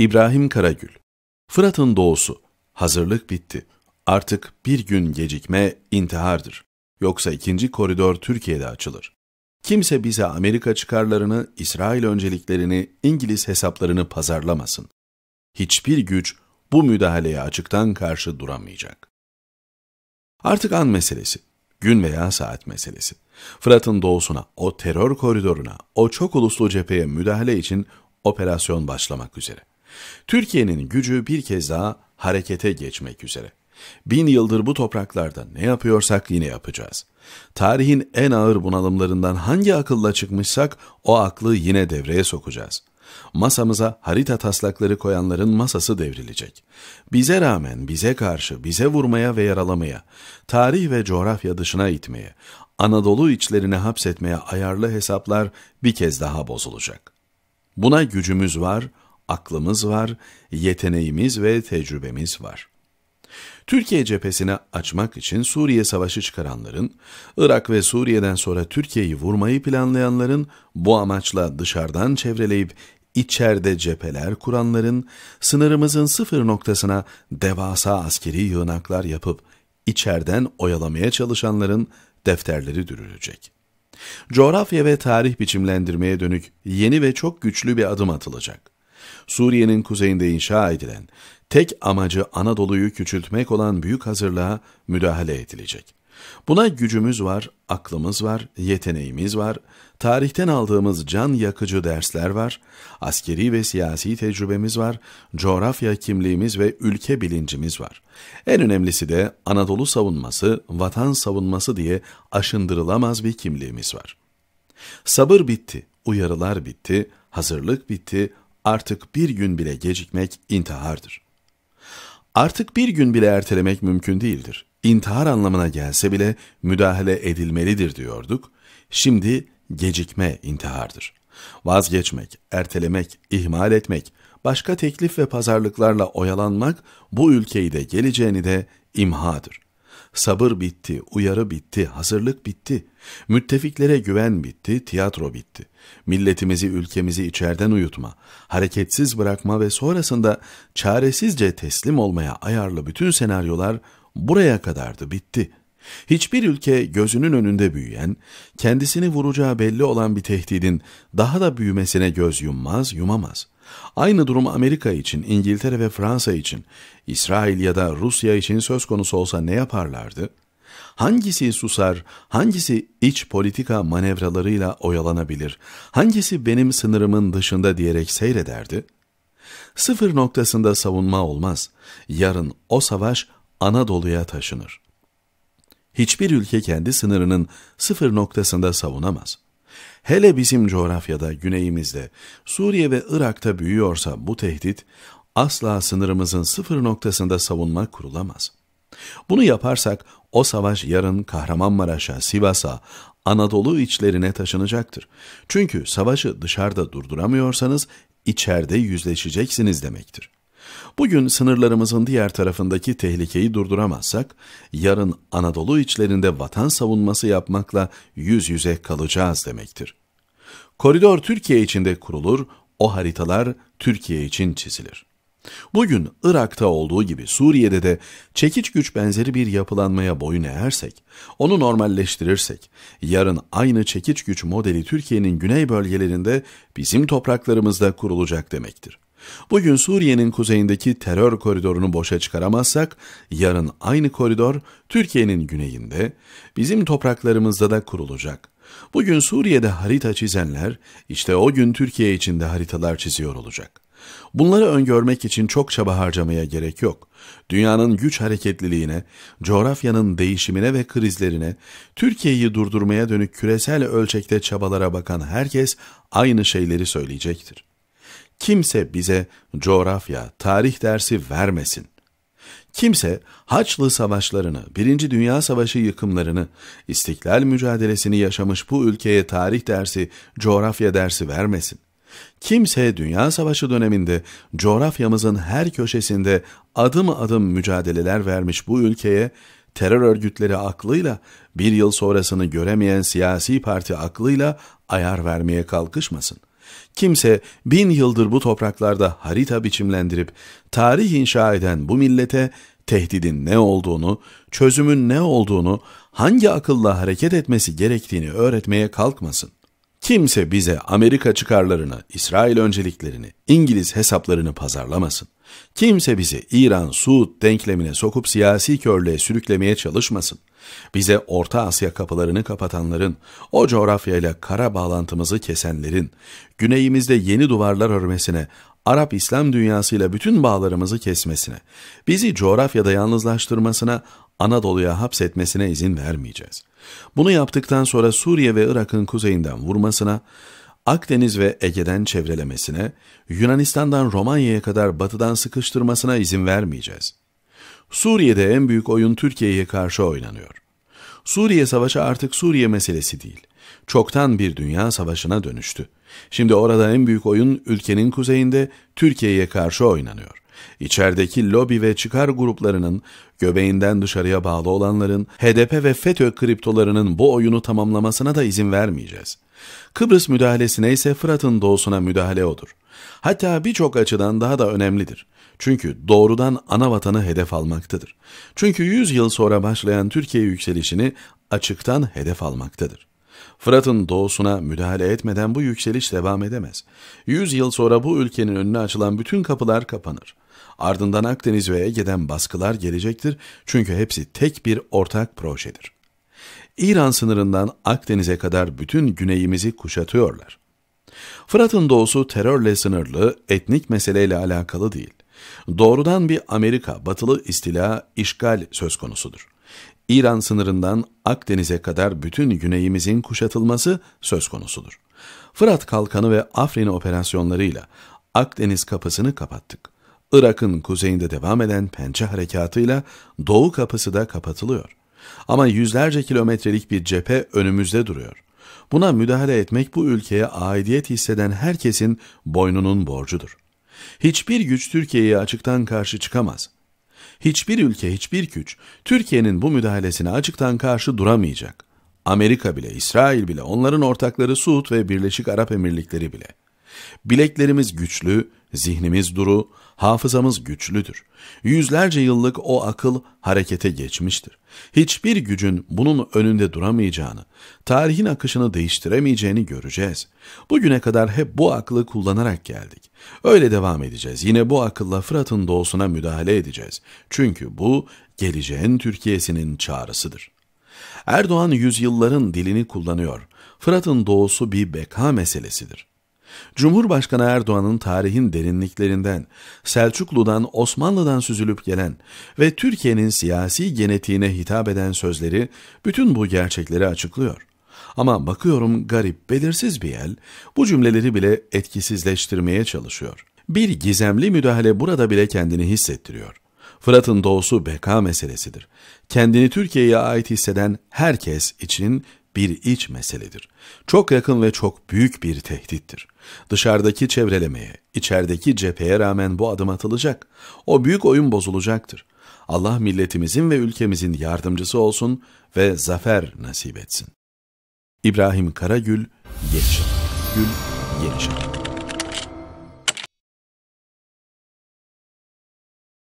İbrahim Karagül Fırat'ın doğusu. Hazırlık bitti. Artık bir gün gecikme intihardır. Yoksa ikinci koridor Türkiye'de açılır. Kimse bize Amerika çıkarlarını, İsrail önceliklerini, İngiliz hesaplarını pazarlamasın. Hiçbir güç bu müdahaleye açıktan karşı duramayacak. Artık an meselesi, gün veya saat meselesi. Fırat'ın doğusuna, o terör koridoruna, o çok uluslu cepheye müdahale için operasyon başlamak üzere. Türkiye'nin gücü bir kez daha harekete geçmek üzere. Bin yıldır bu topraklarda ne yapıyorsak yine yapacağız. Tarihin en ağır bunalımlarından hangi akılla çıkmışsak o aklı yine devreye sokacağız. Masamıza harita taslakları koyanların masası devrilecek. Bize rağmen bize karşı bize vurmaya ve yaralamaya, tarih ve coğrafya dışına itmeye, Anadolu içlerine hapsetmeye ayarlı hesaplar bir kez daha bozulacak. Buna gücümüz var, aklımız var, yeteneğimiz ve tecrübemiz var. Türkiye cephesini açmak için Suriye Savaşı çıkaranların, Irak ve Suriye'den sonra Türkiye'yi vurmayı planlayanların, bu amaçla dışarıdan çevreleyip içeride cepheler kuranların, sınırımızın sıfır noktasına devasa askeri yığınaklar yapıp içeriden oyalamaya çalışanların defterleri dürülecek. Coğrafya ve tarih biçimlendirmeye dönük yeni ve çok güçlü bir adım atılacak. Suriye'nin kuzeyinde inşa edilen, tek amacı Anadolu'yu küçültmek olan büyük hazırlığa müdahale edilecek. Buna gücümüz var, aklımız var, yeteneğimiz var, tarihten aldığımız can yakıcı dersler var, askeri ve siyasi tecrübemiz var, coğrafya kimliğimiz ve ülke bilincimiz var. En önemlisi de Anadolu savunması, vatan savunması diye aşındırılamaz bir kimliğimiz var. Sabır bitti, uyarılar bitti, hazırlık bitti, artık bir gün bile gecikmek intihardır. Artık bir gün bile ertelemek mümkün değildir. İntihar anlamına gelse bile müdahale edilmelidir diyorduk. Şimdi gecikme intihardır. Vazgeçmek, ertelemek, ihmal etmek, başka teklif ve pazarlıklarla oyalanmak bu ülkeyi de geleceğini de imhadır. Sabır bitti, uyarı bitti, hazırlık bitti. Müttefiklere güven bitti, tiyatro bitti. Milletimizi, ülkemizi içeriden uyutma, hareketsiz bırakma ve sonrasında çaresizce teslim olmaya ayarlı bütün senaryolar buraya kadardı, bitti. Hiçbir ülke gözünün önünde büyüyen, kendisini vuracağı belli olan bir tehdidin daha da büyümesine göz yummaz, yumamaz. Aynı durum Amerika için, İngiltere ve Fransa için, İsrail ya da Rusya için söz konusu olsa ne yaparlardı? Hangisi susar, hangisi iç politika manevralarıyla oyalanabilir, hangisi benim sınırımın dışında diyerek seyrederdi? Sıfır noktasında savunma olmaz. Yarın o savaş Anadolu'ya taşınır. Hiçbir ülke kendi sınırının sıfır noktasında savunamaz. Hele bizim coğrafyada, güneyimizde, Suriye ve Irak'ta büyüyorsa bu tehdit, asla sınırımızın sıfır noktasında savunma kurulamaz. Bunu yaparsak o savaş yarın Kahramanmaraş'a, Sivas'a, Anadolu içlerine taşınacaktır. Çünkü savaşı dışarıda durduramıyorsanız içeride yüzleşeceksiniz demektir. Bugün sınırlarımızın diğer tarafındaki tehlikeyi durduramazsak, yarın Anadolu içlerinde vatan savunması yapmakla yüz yüze kalacağız demektir. Koridor Türkiye içinde kurulur, o haritalar Türkiye için çizilir. Bugün Irak'ta olduğu gibi Suriye'de de çekiç güç benzeri bir yapılanmaya boyun eğersek, onu normalleştirirsek, yarın aynı çekiç güç modeli Türkiye'nin güney bölgelerinde bizim topraklarımızda kurulacak demektir. Bugün Suriye'nin kuzeyindeki terör koridorunu boşa çıkaramazsak, yarın aynı koridor Türkiye'nin güneyinde, bizim topraklarımızda da kurulacak. Bugün Suriye'de harita çizenler, işte o gün Türkiye içinde haritalar çiziyor olacak. Bunları öngörmek için çok çaba harcamaya gerek yok. Dünyanın güç hareketliliğine, coğrafyanın değişimine ve krizlerine, Türkiye'yi durdurmaya dönük küresel ölçekte çabalara bakan herkes aynı şeyleri söyleyecektir. Kimse bize coğrafya, tarih dersi vermesin. Kimse Haçlı savaşlarını, Birinci Dünya Savaşı yıkımlarını, istiklal mücadelesini yaşamış bu ülkeye tarih dersi, coğrafya dersi vermesin. Kimse Dünya Savaşı döneminde coğrafyamızın her köşesinde adım adım mücadeleler vermiş bu ülkeye terör örgütleri aklıyla bir yıl sonrasını göremeyen siyasi parti aklıyla ayar vermeye kalkışmasın. Kimse bin yıldır bu topraklarda harita biçimlendirip tarih inşa eden bu millete tehdidin ne olduğunu, çözümün ne olduğunu, hangi akılla hareket etmesi gerektiğini öğretmeye kalkmasın. Kimse bize Amerika çıkarlarını, İsrail önceliklerini, İngiliz hesaplarını pazarlamasın. Kimse bizi İran-Suud denklemine sokup siyasi körlüğe sürüklemeye çalışmasın. Bize Orta Asya kapılarını kapatanların, o coğrafyayla kara bağlantımızı kesenlerin, güneyimizde yeni duvarlar örmesine, Arap İslam dünyasıyla bütün bağlarımızı kesmesine, bizi coğrafyada yalnızlaştırmasına, Anadolu'ya hapsetmesine izin vermeyeceğiz. Bunu yaptıktan sonra Suriye ve Irak'ın kuzeyinden vurmasına, Akdeniz ve Ege'den çevrelemesine, Yunanistan'dan Romanya'ya kadar batıdan sıkıştırmasına izin vermeyeceğiz. Suriye'de en büyük oyun Türkiye'ye karşı oynanıyor. Suriye Savaşı artık Suriye meselesi değil. Çoktan bir dünya savaşına dönüştü. Şimdi orada en büyük oyun ülkenin kuzeyinde Türkiye'ye karşı oynanıyor. İçerideki lobi ve çıkar gruplarının, göbeğinden dışarıya bağlı olanların, HDP ve FETÖ kriptolarının bu oyunu tamamlamasına da izin vermeyeceğiz. Kıbrıs müdahalesine ise Fırat'ın doğusuna müdahale odur. Hatta birçok açıdan daha da önemlidir. Çünkü doğrudan ana vatanı hedef almaktadır. Çünkü 100 yıl sonra başlayan Türkiye yükselişini açıktan hedef almaktadır. Fırat'ın doğusuna müdahale etmeden bu yükseliş devam edemez. 100 yıl sonra bu ülkenin önüne açılan bütün kapılar kapanır. Ardından Akdeniz ve Ege'den baskılar gelecektir çünkü hepsi tek bir ortak projedir. İran sınırından Akdeniz'e kadar bütün güneyimizi kuşatıyorlar. Fırat'ın doğusu terörle sınırlı, etnik meseleyle alakalı değil. Doğrudan bir Amerika batılı istila, işgal söz konusudur. İran sınırından Akdeniz'e kadar bütün güneyimizin kuşatılması söz konusudur. Fırat Kalkanı ve Afrin operasyonlarıyla Akdeniz kapısını kapattık. Irak'ın kuzeyinde devam eden pençe harekatıyla doğu kapısı da kapatılıyor. Ama yüzlerce kilometrelik bir cephe önümüzde duruyor. Buna müdahale etmek bu ülkeye aidiyet hisseden herkesin boynunun borcudur. Hiçbir güç Türkiye'ye açıktan karşı çıkamaz. Hiçbir ülke, hiçbir güç Türkiye'nin bu müdahalesine açıktan karşı duramayacak. Amerika bile, İsrail bile, onların ortakları Suud ve Birleşik Arap Emirlikleri bile. Bileklerimiz güçlü, zihnimiz duru, hafızamız güçlüdür. Yüzlerce yıllık o akıl harekete geçmiştir. Hiçbir gücün bunun önünde duramayacağını, tarihin akışını değiştiremeyeceğini göreceğiz. Bugüne kadar hep bu aklı kullanarak geldik. Öyle devam edeceğiz. Yine bu akılla Fırat'ın doğusuna müdahale edeceğiz. Çünkü bu geleceğin Türkiye'sinin çağrısıdır. Erdoğan yüzyılların dilini kullanıyor. Fırat'ın doğusu bir beka meselesidir. Cumhurbaşkanı Erdoğan'ın tarihin derinliklerinden, Selçuklu'dan, Osmanlı'dan süzülüp gelen ve Türkiye'nin siyasi genetiğine hitap eden sözleri bütün bu gerçekleri açıklıyor. Ama bakıyorum garip, belirsiz bir el bu cümleleri bile etkisizleştirmeye çalışıyor. Bir gizemli müdahale burada bile kendini hissettiriyor. Fırat'ın doğusu beka meselesidir. Kendini Türkiye'ye ait hisseden herkes için bir iç meseledir. Çok yakın ve çok büyük bir tehdittir. Dışarıdaki çevrelemeye, içerideki cepheye rağmen bu adım atılacak. O büyük oyun bozulacaktır. Allah milletimizin ve ülkemizin yardımcısı olsun ve zafer nasip etsin. İbrahim Karagül, Yeniçeri. Gül, Yeniçeri.